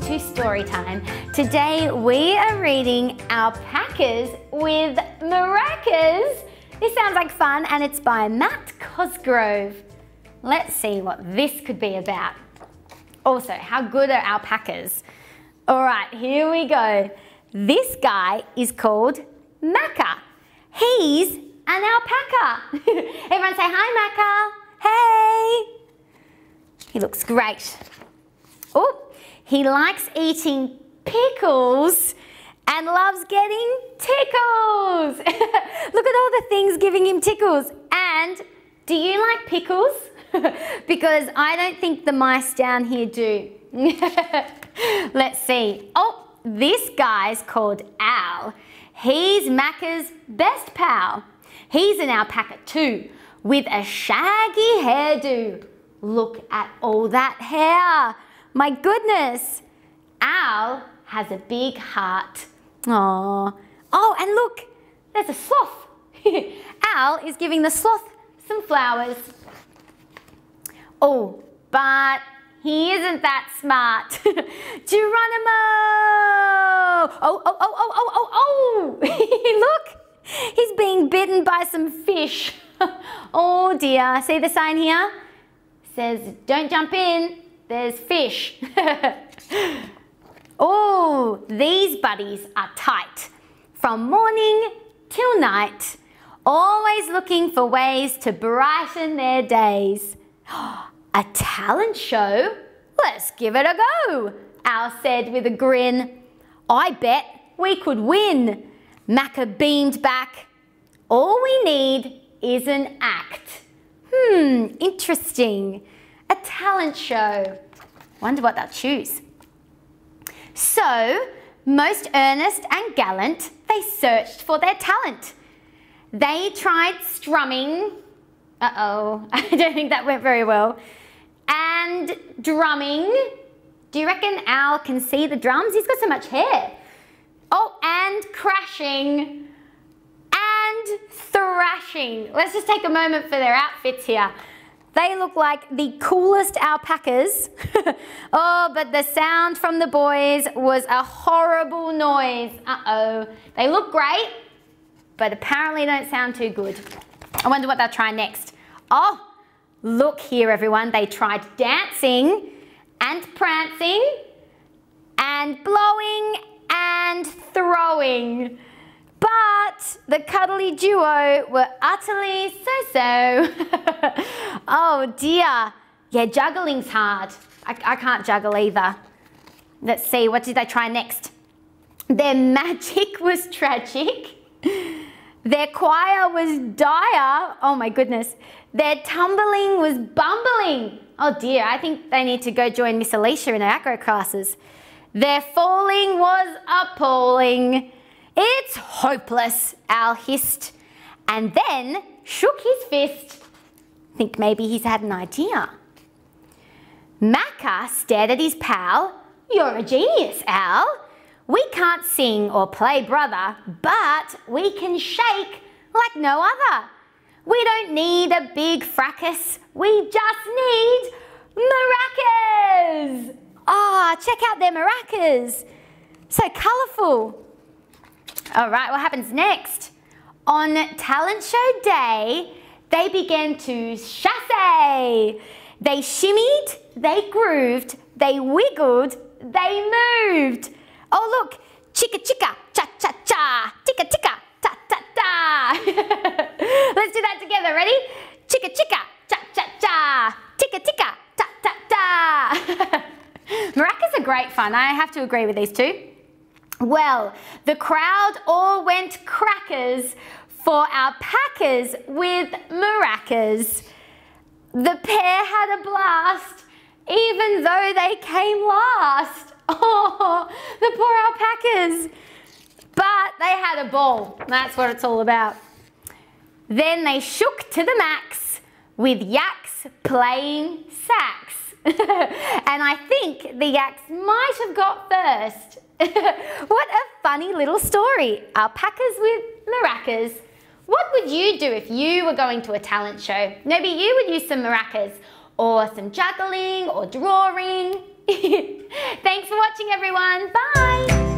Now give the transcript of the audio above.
to story time. Today we are reading Alpacas with Maracas. This sounds like fun and it's by Matt Cosgrove. Let's see what this could be about. Also, how good are alpacas? All right, here we go. This guy is called Macca. He's an alpaca. Everyone say hi, Macca. Hey. He looks great. Oh, he likes eating pickles and loves getting tickles. Look at all the things giving him tickles. And do you like pickles? because I don't think the mice down here do. Let's see. Oh, this guy's called Al. He's Macca's best pal. He's in an alpaca too, with a shaggy hairdo. Look at all that hair. My goodness. Al has a big heart. Aww. Oh, and look, there's a sloth. Al is giving the sloth some flowers. Oh, but he isn't that smart. Geronimo! Oh, oh, oh, oh, oh, oh, oh! Look, he's being bitten by some fish. oh dear, see the sign here? says, don't jump in, there's fish. oh, these buddies are tight. From morning till night, always looking for ways to brighten their days. a talent show? Let's give it a go, Al said with a grin. I bet we could win. Macca beamed back. All we need is an act. Hmm, interesting. A talent show. Wonder what they'll choose. So, most earnest and gallant, they searched for their talent. They tried strumming. Uh-oh, I don't think that went very well. And drumming. Do you reckon Al can see the drums? He's got so much hair. Oh, and crashing and thrashing. Let's just take a moment for their outfits here. They look like the coolest alpacas. oh, but the sound from the boys was a horrible noise. Uh-oh. They look great, but apparently don't sound too good. I wonder what they'll try next. Oh, look here, everyone. They tried dancing and prancing and blowing and throwing. But the cuddly duo were utterly so-so. oh dear. Yeah, juggling's hard. I, I can't juggle either. Let's see, what did they try next? Their magic was tragic. Their choir was dire. Oh my goodness. Their tumbling was bumbling. Oh dear, I think they need to go join Miss Alicia in her acro classes. Their falling was appalling. It's hopeless, Al hissed, and then shook his fist. Think maybe he's had an idea. Macca stared at his pal. You're a genius, Al. We can't sing or play brother, but we can shake like no other. We don't need a big fracas. We just need maracas. Ah, oh, check out their maracas. So colourful. All right, what happens next? On talent show day, they began to chasse. They shimmied, they grooved, they wiggled, they moved. Oh look, chicka chicka, cha cha cha, ticka ticka, ta ta ta. Let's do that together, ready? Chicka chicka, cha cha cha, ticka ticka, ta ta ta. Maracas are great fun, I have to agree with these two. Well, the crowd all went crackers for alpacas with maracas. The pair had a blast, even though they came last. Oh, the poor alpacas. But they had a ball. That's what it's all about. Then they shook to the max with yaks playing sax. and I think the yaks might have got first. what a funny little story. Alpacas with maracas. What would you do if you were going to a talent show? Maybe you would use some maracas or some juggling or drawing. Thanks for watching everyone. Bye.